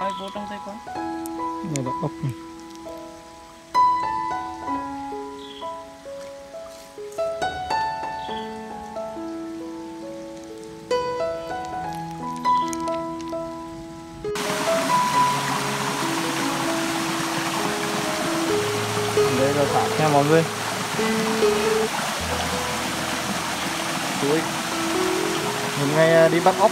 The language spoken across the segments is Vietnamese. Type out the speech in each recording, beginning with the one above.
Ai vô trong tay con này là ốc này. Đây là thả nha mọi người. Chuối hôm nay à, đi bắt ốc.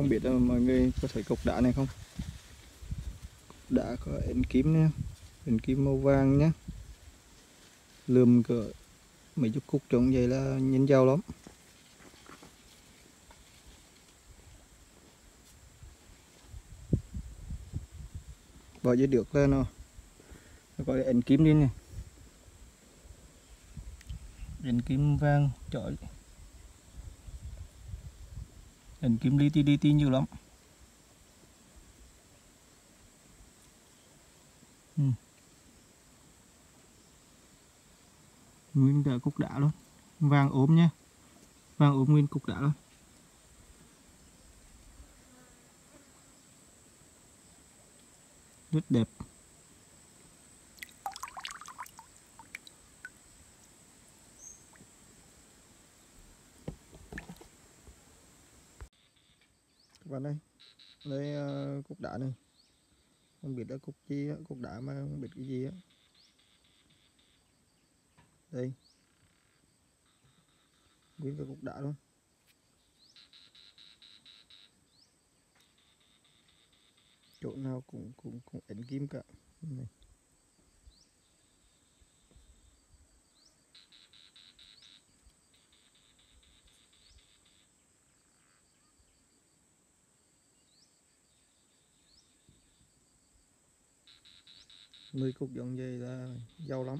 Không biết là mọi người có thấy cục đá này không? Đá có ấn kim nha ấn kim màu vàng nhé lườm cỡ mấy chục cục trống vậy là nhìn giàu lắm. Bỏ dưới được lên nó có ấn kim đi này ấn kim vàng, chọi hình kim li ti li ti nhiều lắm. Ừ. nguyên cả cục đã luôn. Vàng ốm nha, vàng ốm nguyên cục đã luôn. Rất đẹp. Vào đây. Lấy uh, ờ, cục đá này. Không biết là cục gì á cục đá mà không biết cái gì á. Đây. Nguyên cái cục đá luôn. Chỗ nào cũng cũng cũng ấn kim cả. Này. Mười cục giống vậy là giàu lắm.